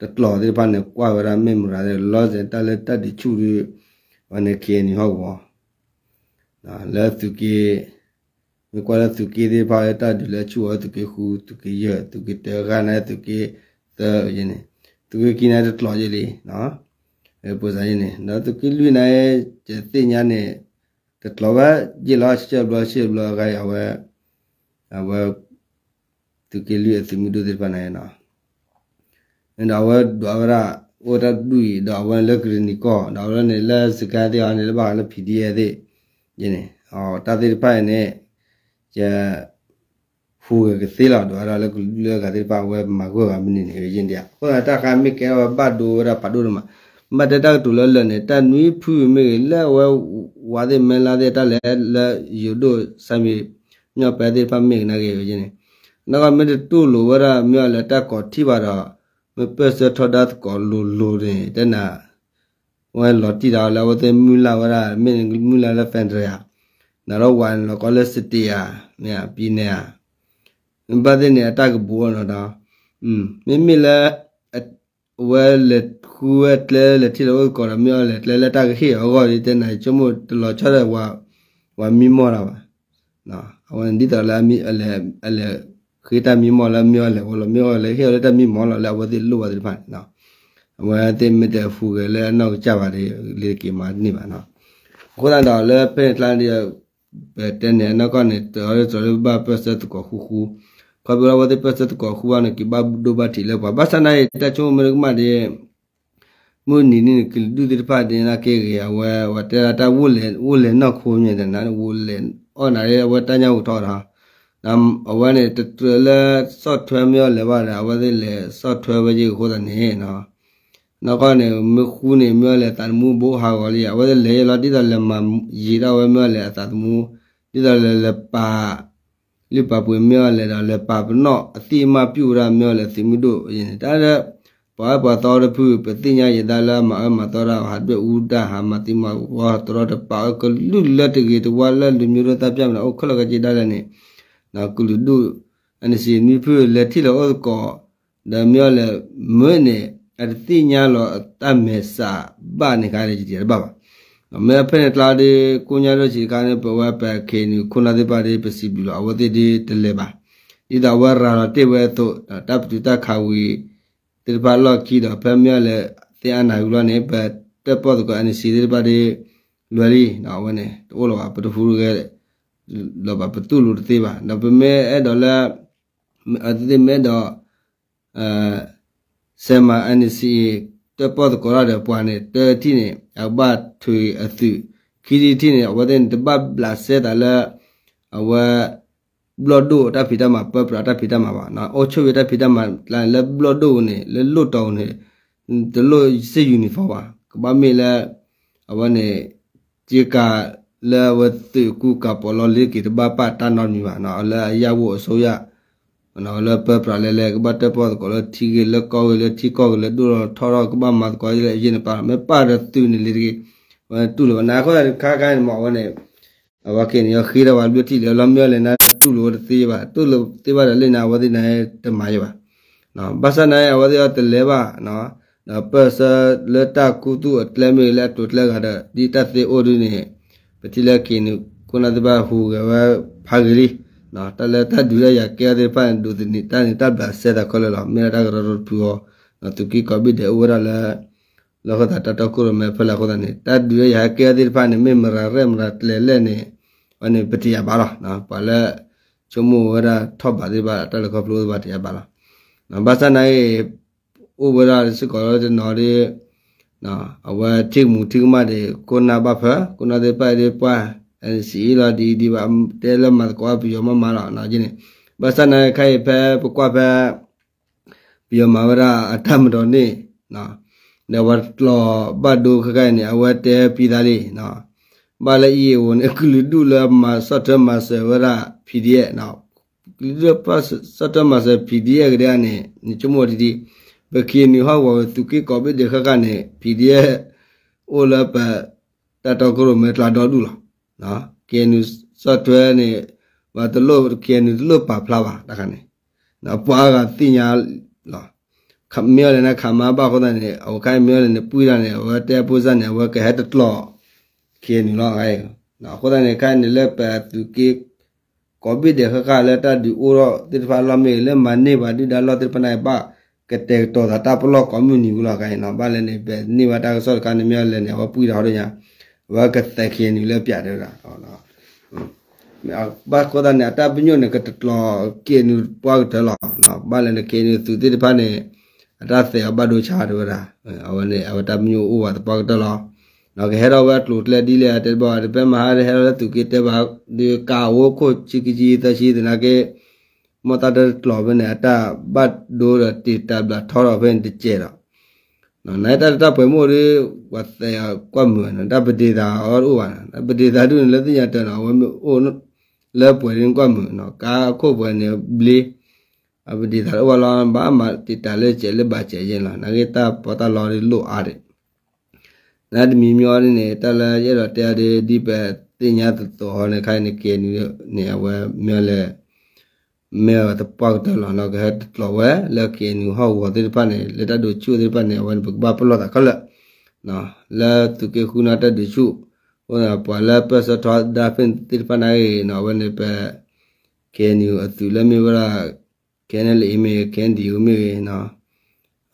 တတလောဒီပါနေကွာဝရမေမရာလောဇေတလက်တတိချူရီဝနေကေနီဟောဘောနာလဲသူကေမကွာသူကေဒီပါတတ်လဲချူအသူကေခူသူကေရသူကေတေဂနာသူကေတယင်းသူကေကိနာတတလောကြီးလीနော်အဲပူဇာရင်နော်သူကေလူနိုင်တဲ့ညာနဲ့တတလောပဲကြည်လာချက်ဘလရှိဘလကရဝဲအဝဲသူကေလူအသူမှုတို့ဒီပါနိုင်နော် ဒါဝဒဝရဝရဒူဒါဝလကရနီကောဒါဝရနေလစကားတဲ့အနေလပါလပီဒီရဲ့တဲ့ယင်းနေဟောတာတိဖိုင်နဲ့ကျဖူကသေးလာတော့အဲ့ဒါလည်းလကတိပါဝဲမှာကိုကမနေနေရင်တည်းဟောတာခါမိကဲဘတ်ဒူရပတ်ဒူမှာမတတတူလလနဲ့တနွေးဖူမေလဲဝဲဝါတဲ့မလာတဲ့တလဲလဲယူတို့ဆိုင်မီညော့ပဲတဲ့ဖမေနာကေရင်နောကမေတူလိုဝရမြောလက်တက်ကောတိပါတော့ မပစထဒတ်ကောလိုလိုတယ်တနာဝဲလော်တီတာလာဝတဲ့မူလာဝရမင်းမူလာလက်ဖန်ဒရယာနာရောဝန်လောကောလက်စတီယာမြာပြည်နေယာဘာတဲ့နေအတကဘောနော်ဒါอืมမိမိလက်ဝဲလက်ခုဝဲလဲလက်တီလောကောရမြောလက်လဲလက်တကခေအောကောဒီတဲ့နိုင်ချမို့တလောချတဲ့ဝါဝါမီမောတာပါနော်အဝန်ဒီတော်လာမီအလဲအလဲ ခေတမီမောလာမြောလဲဝလမြောလဲခေလက်တမီမောလာလဲဝဒီလို့ဝဒီဖန်နော်အဝဲတဲ့မြတဲ့ဖူကလဲနောက်ကြပါတယ်လေကီမာနေပါနော်ခုနတော့လဲပဲတလန်ဒီပဲတဲ့နေနောက်ကနေတော်ရတော်ဘာပစတ်ကိုခူခူခဘရဝဒီပစတ်ကိုခူဝနကီဘဒိုဘတီလဲပါဘာစနိုင်တချုံမရကမတဲ့မုန်နီနီကလူဒိဖာတင်နာကေရဝဲဝတတာဝုလေဝုလေနောက်ခိုးမြင်တဲ့နာဝုလေအော်နာရဲဝတန်းချောင်းထောက်တာ နမ်အဝဲနဲ့တတလဲ software မျိုးလဲပါလားအဝဲလေ software ပဲကြီးခိုးတဲ့နေနော်နောက်ကနေမခုနေမြောလဲတန်မူဘိုးဟာကလေးအဝဲလေလာတိတယ်လမရီတော့ဝဲမြောလဲအတမူတိတယ်လေပါလိပပွေမြောလဲတော့လေပါပနော့အတိမပြူရမြောလဲစီမီတို့အရင်ဒါလည်းဘာဘာတော်ရဖူပတိညာယတလာမအမတော်ရဟာတွေ့ဥဒဟာမတိမဝါတော်တပါကလူလက်တကြီးတဝါလက်လူမျိုးတော့ပြမလားအခလကကြည်တယ်နေ နော်ကုလူဒုအနစီမိဖူလက်တိလောကောဒါမြောလဲမွေးနေအတိညာလောတမေစာဘာနေကားကြည့်တယ်ဘာပါမေဖက်လာဒီကိုညာလို့ချီကားနေဘဝပခေနီခုနာဒီပါဒီပစီဘီလောအဝတိဒီတလေပါဒီတာဝရရာတေဝဲတော့တပ်တူတခါဝီတေပါလော့ကီတော့ဖက်မြလဲတေအနာယူလောနေပတက်ပေါ်ကအနိစီဒီပါဒီလွယ်လီနော်ဝနေတိုးလောပတဖူးခဲ့ လောပါပတူလူတေးပါနော်ပမဲအဲ့တော့လဲအတိမဲတော့အဲဆယ်မာအနိစီတပတ်ကောရတဲ့ပွားနေတဲတိနေအဘထွေအသုခီဒီတိနေဝဒင်တဘဘလာဆေတလာအဝဘလဒိုတဖီတမှာပပရာတဖီတမှာပါနော်အိုချိုရတဖီတမှာလာလေဘလဒိုနေလေလွတ်တောင်းနေဒလိုစေယူနီဖောပါကဘာမေလာအဝနေကြေကာ လာဝတ်ကူကပေါ်လောလေကီတဘပါတန်တော်ညီပါနော်အလာရဖို့အစိုးရနော်လပပရလေလေကဘတ်ပေါ်ကိုလတီကလကောလေတီကောလေဒူထောရကဘမတ်ကိုလေယင်းပါမပါရတူနေလေဒီဝတူလနာခေါ်ခါကိုင်းမောဝနေအဝကင်းရခီရဝါလူတီလေလမျောလေနာတူလို့တေးပါတူလို့တေးပါလေနာဝဒီနေတမရပါနော်ဘာစနာဝဒီအတလေပါနော်နော်ပစလက်တကူတူအတလဲမေလက်တူတလဲကတဲ့ဒီတတ်သေးအိုဒူနေ ပတိလကင်းကုနာတဘာဟူကဝဖာဂလီနော်တလဲတဒူရရကဲတဲ့ဖန်ဒူဒီနီတန်တပ်ဘဆက်တာခေါ်လောမေတာကရရပူနော်သူကီကဘိတဲ့ဝရလာလောကတာတတကုရမေဖလာခေါ်တဲ့တဒူရရကဲတဲ့ဖန်မေမရရမရတလဲလဲနေဝနေပတိယပါလားနော် ပါလဲချုံမဝရထော့ပါသေးပါတလကပလို့ပါတရားပါလားနော်ဘာစနိုင်ဥဝရစကောရတဲ့နော်ဒီနော်အဝတိမှုတိမတဲ့ကိုနာဘဖကိုနာတဲ့ပါတဲ့ပွားအဲစီလာဒီဒီပါတဲလမကွာပြီးမမလာနာချင်းဘာစနာခိုင်ဖဲပကွာဖဲပြီးမဝရအထမတော်နေနော်နဝတ်လောဘတ်ဒုခခိုင်နေအဝတ်တဲပြီးသားလေးနော် ဘာလဲဤဝန်အကလူဒူလာမစတ်တမဆဝရ PDF နော်လူဒပတ်စတ်တမဆ PDF ကြတဲ့နေချမောဒီဒီဘခိနီဟောဝသူကိကောဘိဒေခကနေ PDF အိုလပတတော်ကရမတလာတော်ဒူလားနော် KNU software နဲ့ဘာတလို့ KNU တလို့ပါဖလာပါတခါနေနော်ပွားကတင်ညာလားခမေရနဲ့ခမဘာခေါ်တဲ့အော်ခိုင်မေရနဲ့ပူရနဲ့ဝတဲပူဇနဲ့ဝကဟတ်တလော KNU လားအဲနော်ခေါ်တဲ့ခိုင်နဲ့လက်ပတ်သူကေကောဘိတဲ့ခကလက်တဒီအိုရတိဖာလမေလဲမနေပါဒီဒါလောတိပနိုင်ပါ ကတဲ့တော်တာပလော့ကွန်မြူနီဘူးလားခိုင်နော်ဘာလဲနေပဲနေပါတာဆော့ကနေမြလဲနေဝပူရဟောတဲ့ညာဝါကတက်ခင်နီလဲပြတယ်လားဟောနော်ဘာကောဒနဲ့တာပညုနဲ့ကတလောကေနူပွားတယ်လားနော်ဘာလဲကေနူသူတိတဖာနဲ့အတသေအဘဒိုချာတော့တာအဝနဲ့အဝတပညုဥဝတ်ပွားတယ်လားနော်ခဲတော့ဝတ်လို့လက်ဒီလေတဲ့ဘောဒီပဲမဟာ မတတဲ့လောဘနဲ့အတဘတ်ဒိုရတီတဘလာထော်ရဘင်းတကျဲတော့နော်နိုင်တတပွဲမို့လေဝတ်တဲ့ကွတ်မွန်းတပတိတာအော်ဥပါတပတိတာတို့လက်သိရတဲ့တော့ဝအိုလဲပွဲရင်ကွတ်မွန်းနော်ကာခုပွဲနေဘလီအပဒီတာဝလာဘာမတီတာလေကျလေဘာကျရင်လာနာဂေတာပတာလော်ရီလို့အားတယ်နာဒမီမျောနေတလာရတော့တရားဒီဒီပဲတင်ညာတော်ဟောနေခိုင်းနေကေနေနေဝဲမျောလေ မေတပေါက်တလောနောကဟတ်လောဝဲလကေနူဟောဝတိပနေလက်တတို့ချူတိပနေဝဲဘဘပလောတာခလနော်လာတုကေခုနာတတချူဝနာပလာပစထဒါဖင်တိပနေနော်ဝဲနေပဲကေနူအတူလမေဝရာကေနလေမေကန်ဒီဦးမေနော်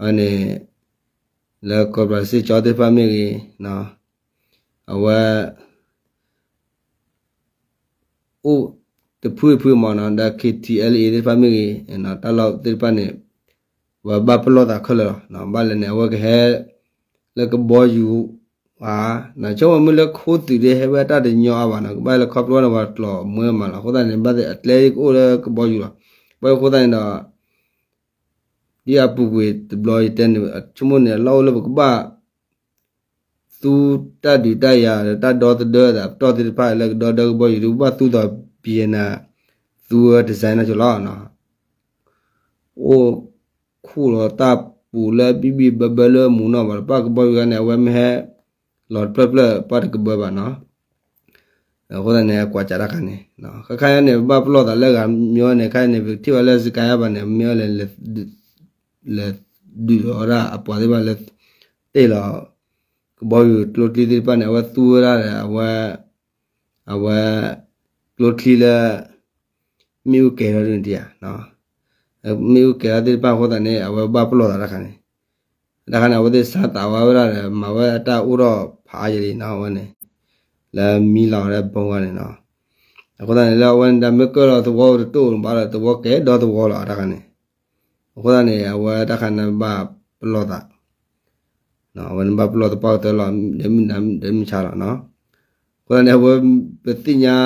အနေလာကောပရစီချောတိပမေနော်အဝဲအို တဖွေဖွေမနာဒါ KTLA ဒီဖာမီနော်တလောက်တိပနေဝဘပလောတာခလနော်ဘာလည်းနေဝကဟဲလကဘောယူဟာနော်ကျောင်းမလခိုးတူတဲ့ဟဲဝတာတဲ့ညောပါနော်ဘာလဲခေါပလောနဘာတလောမွေးမလားခေါ်တဲ့ဘာတဲ့အတလက်ကိုလည်းကဘောယူလားဘာခေါ်တဲ့နော်ဒီအပူကွေဒဘလီတဲ့ချမနေလောက်လဘကဘာသူတတ်ဒီတတ်ရတတ်တော်တဲ့တော်တဲ့ပါလက်တော်တော်ဘောယူဘာသူတော့ Vienna သူဒီဇိုင်နာချလာနော်အိုခုလောတာပူလာဘီဘီဘဘလမူနော်ဘာပါကဘဝကနေဝမ်ဟဲလော်ပလပလပတ်ကဘဘာနော်ဟိုတနေကွာကြတာကနေနော်ခခိုင်နေဘပလော့တာလက်ကမျောနေခိုင်နေတိဝလက်စကန်ရပါနေမျောလေလက်လက်ဒီရောရာအပေါ်ဒီပါလက်တေလောကဘောယူတလို့တိတိပါနေဝသူရရဝအဝ ကလိုထလီလာမြူကဲရရင်တရားနော်မြူကဲရတဲ့ပါဟောတဲ့နေအဝဘပလောတာခနဲ့ဒါခနဲ့ဝတဲ့စာတာဝရရမဝအတဥရောဖာရည်နော်ဝနဲ့လာမီလောင်တဲ့ပုံကနေနော်အခုတည်းလာဝန်ဒမကတော့သဘောတူဘာလဲသဘောကဲတော့သဘောလာဒါခနဲ့အခုတည်းအဝတခနဲ့ဘပလောတာနော်ဝန်ဘပလောတာပေါ့တယ်လာဒမဒမဒမချလာနော်ခုနကဝပတိညာ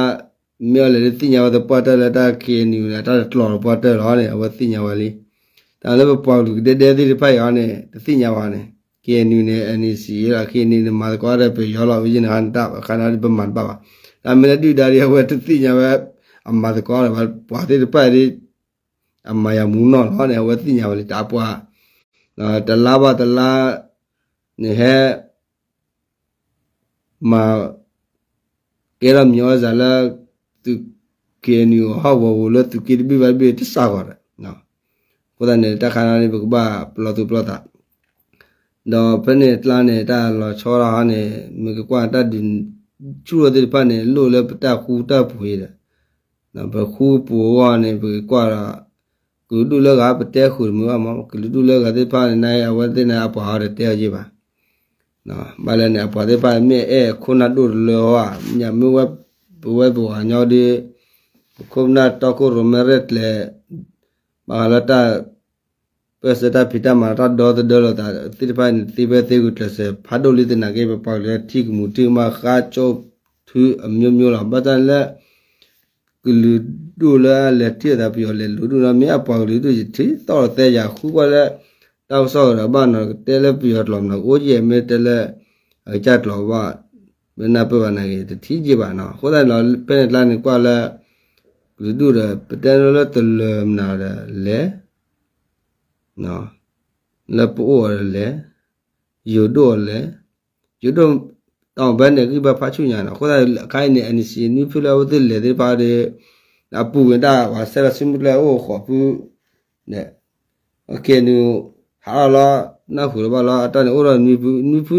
မြောလေတိညာဝတ်ပတ်တယ်တာခေနီလာတာတလောပတ်တယ်ရောလေဝတိညာဝလေးဒါလည်းပေါ့လူတဲတဲဒီဖိုက်ရောနေတိညာဝါနေကေနီနေအနီစီရခေနီနေမှာကွာတဲ့ပေရောလာဝိဇင်ဟန်တာခနာဒီပမန်ပါပါဒါမလည်းတူဒါရီဝတ်တိညာဝအမတ်ကွာဘာပွားတဲ့ပိုက်ဒီအမယမူနော်ဟောနေဝတိညာဝလေးတာပွားတလားပါတလားနေဟဲမာကေရမျောဇာလာ keniu hawa wulatu kidi bibal bi ti sagore no kuda ne ta khana ni bukba plotu plota do pene tlane ta lo chora hane mi kwa ta din chuwa de pane lo le ta khu ta puira na ba khu pu wa ne bi kwa ra kudu lo ga pa te khu mi wa ma kudu lo ga de pane na ya wa de na pa ha re te ji ba no ba le ne pa de pa me e khuna dur lo wa nya mi wa bu wa bu ha nyo de ရတဲ့ကြီးပါနော်ဘာလဲနေအပါတဲ့ပါမြေအဲခုနတို့လောညမဝဘဝဘဝညောဒီခုနတကုရမရက်လေဘာလတာပစတာဖိတမရတ်ဒေါ်ဒေါ်တာတိပန်တိဘတေကုတလစဖာဒိုလီတနာကေပပေါလေတိကမူတိမခါချိုသူအမျိုးမျိုးလာဘာတန်လက်ကလူဒူလာလက်တိတာပြောလေလူဒူလာမြအပေါလီသူတိတော့တဲ့ရခုကလည်းတောက်ဆော့ရဘာနော်တဲလက်ပြောတော့နော်အိုးကြီးမဲတဲလက်အကြတ်တော်ဘာမနာပဝနာကေတတိကြပါနော်ခေါ်တယ်လောပဲလာနေကွာလာလူတို့ရပတန်လောတလ မနာလေနော်လပိုးလေယူတော့လေယူတော့တော့ဘယ်နဲ့ကိဘဖာချူညာနော်ခေါ်တယ်အခိုင်နေအနိစီနီဖူလာဝတ်လေဒီပါတယ်အပူဝင်တာဝါဆရာစင်မလဲအိုခေါ်ပူနဲ့โอเคနူဟာလာနာဖူဘာလာအတန်အိုရနီဖူနီဖူ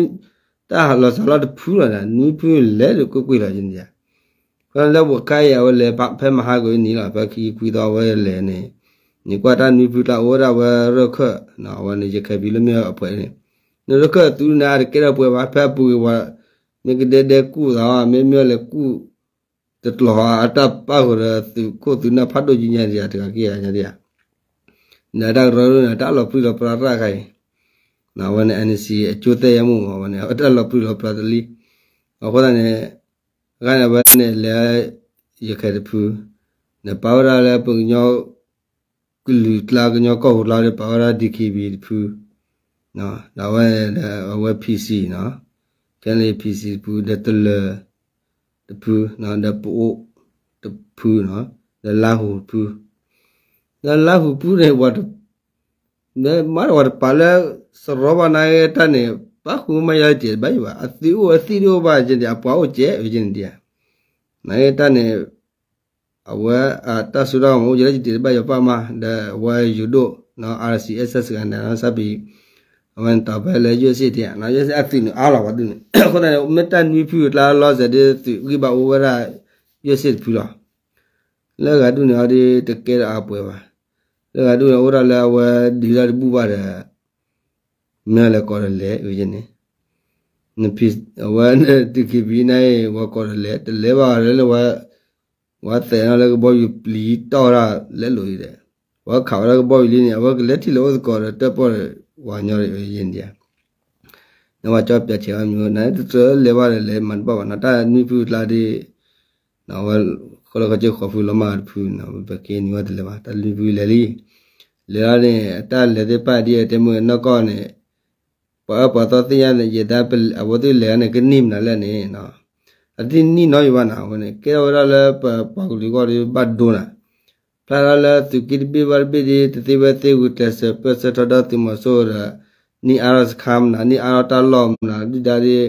တာဟာလောဆလာတဖူးလာနူဖူးလဲလို့ကိုကိုလာခြင်း ကြာခရလဘကိုင်ရဝလဲဖဖဲမဟာကိုနီလာပခီကွီတော်ဝဲလဲနေညီကွာတာနူဖူးလာဝရဝရခနော်ဝနေရခဲ့ပြီလို့မြေအပွဲနေနရခသူနာရကရပွဲပါဖဲပူဝမေကတဲ့တဲ့ကူသာမေမြေလဲကူတတလောအတပါဟရသူကိုသူနာဖတ်တော့ကြီးညာကြတကကြီးရညာတဲ့နာတာရောနာတာလောပြလောပရာရခိုင်နာဝန NC အကျိုးသက်ရမှုမှာဝနအတက်လောပြလောပရာတလီအခုဒါနဲ့ ခိုင်နဘနဲ့လဲရခဲ့တဲ့ဖူနပါဝရလဲပုံညောကလူတလာကညောကောလာတဲ့ပါဝရဒီခီဘီဖူနော်ဒါဝဲဝဲ PC နော်ကျန်လေ PC ဖူတဲ့တလတဖူနော်တဲ့ပို့တဖူနော်တဲ့လာဟူဖူ la la fu pu ne wa ne ma wa pa la so ro ba na ye ta ne ba khu ma ya je ba ba a ti o a ti ro ba je ya pa o je e je dia na ye ta ne a wa a ta su ra mo je je ba ya pa ma da wa yu do no RCSS ကနစပ်ပြီးအဝန်တော့ပဲလေရွှေစစ်တဲ့နော်ရွှေစစ်အသိနေအားလာပါတဲ့ခုနကမတန်ဝီဖြူလာလောစတဲ့သူကိပါဝရရွှေစစ်ဖြူလာလဲကတူနေအဒီတကယ်အပွဲပါလဲကတူနေဝရလာဝဒီလာပူပါတယ် မဲလေကောရလေဥယနေနပိဝနတိကိဘီနိုင်ဝကောရလေတလဲပါလဲဝဝတဲ့နော်လေဘောယူပလီတော်ရလဲလို့ရတယ်ဝခါရဘောယူလေးနေဝလက်တီလို့ကောရတက်ပေါ်ဝါညောရရင်ဒီနဝကြောပြချေအမျိုးနိုင်တလေပါလေမန်ပါနတာနိဖူလာဒီနော်ဝခလကကြခဖူလမ ဖူနော်ဘကေနီဝတ်လေပါတလီဖူလေလီလေရတဲ့အတလေတဲ့ပါဒီတဲ့မွေနောကောနေပပတော်တရတဲ့ရတာပအဝတိလေနေကနိမနလည်းနေနော်အတိနိနော်ယဝနာဝနေကေဝရလေပပကူလီကောဒီဘတ်ဒိုနာဖလာလာသူကိတပိဝရပိဒီတတိဝတေဝတဆပစထဒတိမဆိုရနီအာရစခမ်နာနီအာရတလောမနာဒီဒါရီ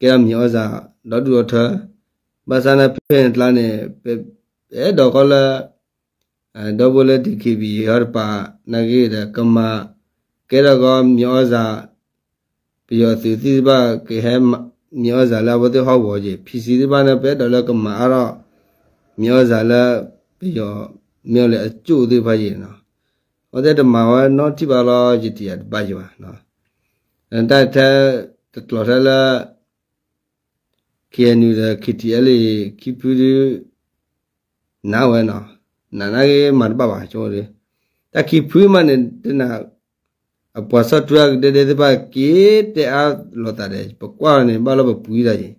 ကေရမြောစာဒေါတူထဘာသာနာဖေန်တလာနေအဲတော့ကလာဒေါဘလတိခိဘီဟရပါနဂေရကမကေရကောမြောစာ ပြီးတော့သူသိပါကေဟဲမျောဇာလာဝတဟောဘောကြီးဖြစ်စီဒီပါနဲ့ပဲတော်လကမာအတော့မျောဇာလာပြီးတော့မျောလေအကျို့သေးပါရင်နော်ဟောတဲ့ဓမ္မဝနော်တိပါလောจิตတရားပါကြပါနော်အန်တတ်တော်ထလာကေနူဒါခိတီအလေခိပူဒီနာဝဲနော်နာနာကေမတ်ပါပါကျော်လေတခိဖူးမနဲ့တနာ အပွားစတွက်တဲ့တဲ့ပါကေတဲ့အားလောတာတဲ့ပကွာနေဘာလို့ပူးရကြီး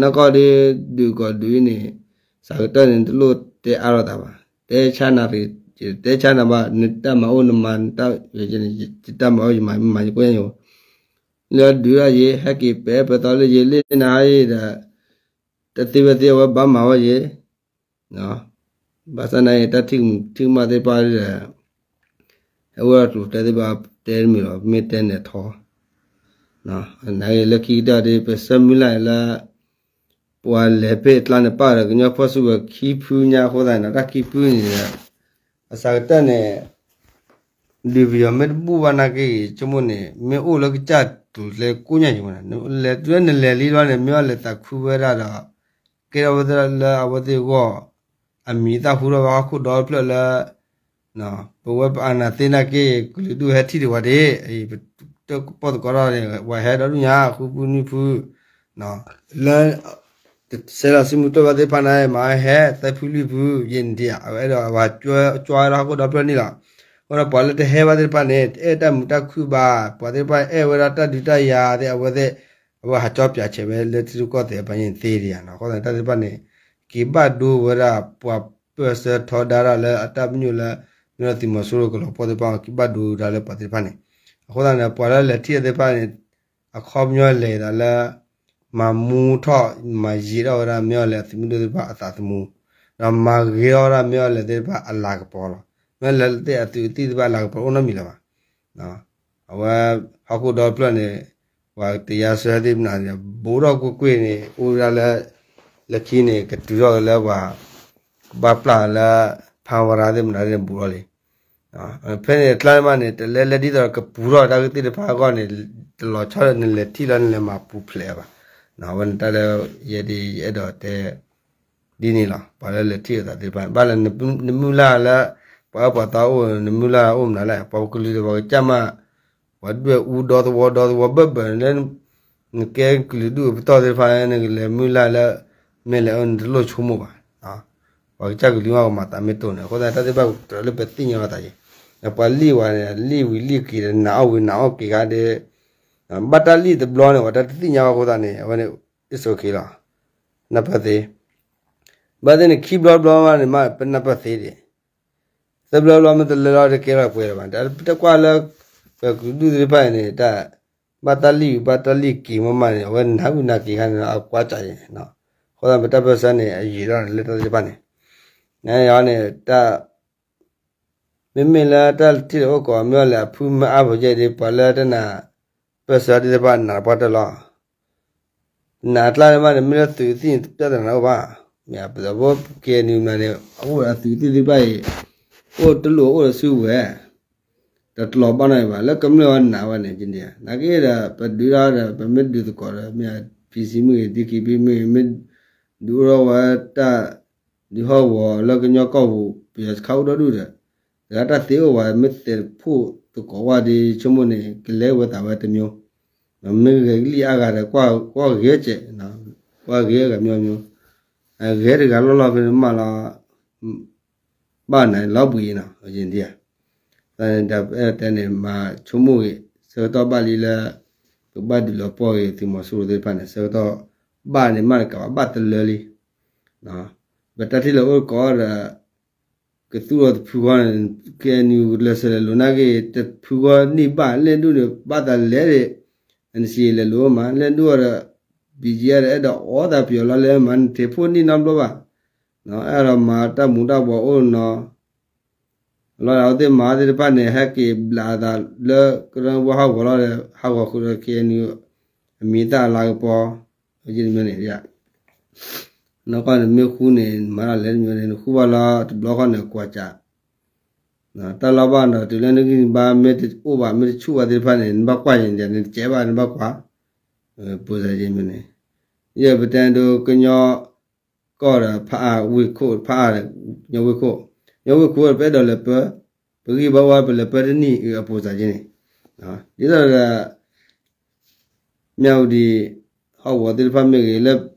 နကောဒီဒူကောဒူနေစာကတဲ့လို့တဲ့အားတော့တာပါတဲချာနာရီတဲချာနာမနတမအိုနမန်တရချင်းတမအိုမမကွဲယောလောဒူရရေဟက်ကီပဲပတော်လေရေလိနာရေဒါတတိဝတိဝဘမဝရေနော်ဘာစနိုင်တတိတိမတဲ့ပါရအဝရတူတဲပါ တဲမီရောမေတဲနဲ့ထောနော်နိုင်လခိတာဒီပစမီလိုက်လာပွာလေပေတလန်ပါရကညဖဆုကခီဖူညာဟောတိုင်းနာခီဖူညာအစာတနဲ့လီဗီယမက်ဘူဝနာကေချမုန်နေမေအိုလကချတ်တူလေကိုညာညမနာလေတွဲနဲ့လေလီလွားနဲ့မြောလေတခုဝဲရတာကေရဝဒလာအဝတိကောအမီတာခုရောခုဒေါ်ပလလာ နော်ဘဝပအနာတေနာကေကလူတူဟက်တီတွေဝတဲ့အေးတော့ပေါ်တော့ရဝဟဲတော့ညာခုပူနိဖူနော်လဲဆယ်လာစီမူတော့တဲ့ဖနာရဲ့မာဟဲတက်ဖူလီဘူးယင်ဒီအဲ့တော့ဟာကျွဲကျွာရကိုတော့ပြနေလားဟောပေါ်လက်ဟဲပါတဲ့ဖနဲ့အဲ့တမတခုပါပေါ်တဲ့ဖအဲ့ဝရတဒုတရာတဲ့အဝတဲ့အဝဟာကြောပြချေပဲလက်တူကောတဲ့ဘရင်သေးရနော်ဟောတဲ့တဲ့ဖနဲ့ကိဘဒူဝရပွာပစထောဒါရလဲအတပညုလဲ nuna ti masuro ko lopo de pa ki ba du da le pati pa ne ako da na pa le ti de pa ne ako myo le da la ma mu tho ma yi da ra myo le ti mu de pa a ta ti mu na ma ge ra myo le de pa a la ko pa la myo le de a ti ti de pa la ko pa ona mi la ba na awa ako do pla ne wa ti ya sa de na ya bo ro ko kwe ne o ra la la ki ne ka tu ro la wa ba pla la ဖန်ဝရာတဲ့မနာတဲ့ဘူရောလေနော်ဖဲနေကလိုင်းမနဲ့လဲလက်တီတော့ဘူရောတာကတိတဖာကောနေလောချရနေလက်တီလန်လဲမှာပူဖလဲပါနော်ဝန်တလဲရဒီရတော့တဲ့ဒီနေလားဘာလဲလက်တီရတာဒီပန်ဘာလဲနမူလာလားဘာဘာတာဦးနမူလာဦးမလားလဲပေါကလူတော့ကြမဝတ်ွယ်ဦးတော်တော်တော်ဘဘလဲငကဲကလူတို့တော်တဲ့ဖာနေလဲမူလာလားမဲလဲန်လို့ချုံမပါ ဟာဘာကြကလေးမမတာမေတုန်ခေါ်တာတဲ့ဘတ်လည်းပဲတင်ရတာကြီးပါဠိဝါလီဝီလီကီနာဝီနာကီကတဲ့ batali de blone wata ti nya ko da ne wane is okay la na pa de ba de ne ki blog blog ma ne ma na pa de de se blog blog ma de la de ke ra pwe ba da ta kwa la ku du de pa ne ta batali batali ki ma ma ne wan na bu na ki ha na kwa cha yin no ko da ta pa sa ne a yi ra le ta de pa ne ne ya ne ta မင်းမလာတက်တိတော့ကောမြောလာဖူးမအဘကြတဲ့ပလာတနာပစရတဲ့ဘာနာပတ်တလားနာတလာမမင်းသူသိပြတဲ့နော်ပါမြတ်ဘဘောကဲနေမနေအခုအသူတိတိပိုက်ဟိုတလို့ဟိုဆူဝဲတတလောပါနိုင်ပါလက်ကမလောနာဝနေကျင်းတယ်နာကေရပဒူရာပမစ်ဒီကောရမြတ်ပီစီမီဒီကီပီမီမစ်ဒူရောဝတာ ဒီဟောဝလကညောကောဘူးပြခေါတော့ဒူတဲ့ဒါတသေးဝမစ်တဲ့ဖို့တကောဝဒီချုံမနေကလဲဝတာဝတမျိုးမင်းကလေးအားကကွာကွာရဲကျနော်ကွာရဲကမျိုးမျိုးအဲရဲတကလောလောပြမလာဘာနိုင်လောက်ပြီးနော်အရင်တည်းအဲဒါအဲ့တဲ့နေမှာချုံမို့စေတော့ပါလီလာဘတ်ဒီလောပေါ်ရီဒီမဆူဒေပန်စေတော့ဘာနေမှာကဘာတလလီနော် ဘတ်တတိလောကောရကသူရဖူကကဲနီလက်စလလနာကေတဖူကနိပါလဲတူဘာတလဲတဲ့အန်စီလေလောမလဲတူရဘီဂျီရအဲ့တော့ဩတာပြောလာလဲမန်တေဖိုနီနမ်လောပါနော်အဲ့တော့မာတမူတဘောအိုနော်လောရတဲ့မာတဲ့ပတ်နေဟက်ကေဘလာဒါလေကရံဝဟာဝလာ ဟာဝခုရကေနီအမီတာလာပေါ်အကြီးမနေရနော်ကမြေခုနေမာလဲမျိုးနေခုပါလာဘလော့ကနေကွာကြနော်တလာဘာနော်ဒီလည်းနေဘာမေတဥဘာမေချူဝတဲ့ဖာနေဘာကွာရင်တဲ့ကျဲပါနေဘာကွာပူဇော်ခြင်းမနေရပတန်တို့ကညောကောရဖာဝိခုဖာညဝိခုညဝိခုပဲတော့လည်းပပဂိဘဝပလပရဏိအပူဇော်ခြင်းနော်ဒီတော့ကမြောက်ဒီဟောဝတိဖာမေကြီးလည်း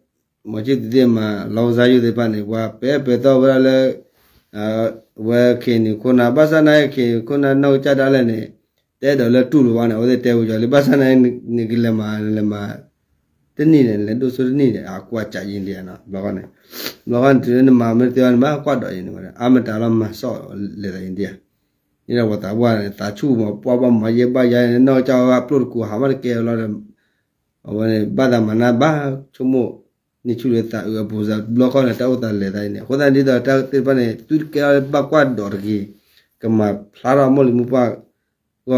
မချစ်တဲ့မှာလောင်စားယူတဲ့ဖာနေကွာပဲပဲတော့ဗရလည်းအာဝဲခင်ဒီခုနပါစနာခင်ခုနနောက်ကြတာလည်းနေတဲ့တော့လည်းတူလိုပါနေဟိုတဲ့တဲဝကြလေပါစနာနေကလည်းမလည်းမတနေ့နဲ့လည်းတို့ဆိုတနေ့နဲ့အာကွာကြရင်တယ်နော်ဘာကနေဘာကန်တဲ့နမှာမတဲ့မှာကွာတော့ရင်တယ်အာမတာလမဆော့လေတဲ့ရင်တယ်นี่เราว่าตาว่าตาชูมาปัวปัมาเยบายายนอกจากว่าปลุกกูหามันเกลอเลยวันนี้บ้านมันนะบ้าชั่วโมง ni chule ta u boza bloko na ta u ta le dai ne khoda ni da ta te pa ne tu ke ba kwa dor gi ka ma phara mo li mu pa go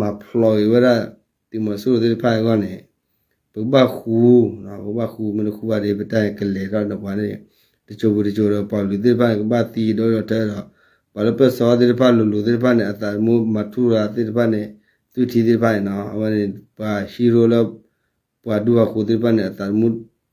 ma phlo i wera ti mo su de pa go ne bu ba khu na bu ba khu mo khu ba de ba ta ke le ra na ba ne ti chu bu ti chu ro pa lu de ba ba ti do ro ta ro ba lo pe so de pa lu lu de pa ne ata mu ma thu ra de pa ne tu thi de pa ne na ba ne ba shi ro lo ba du ba khu de pa ne ata mu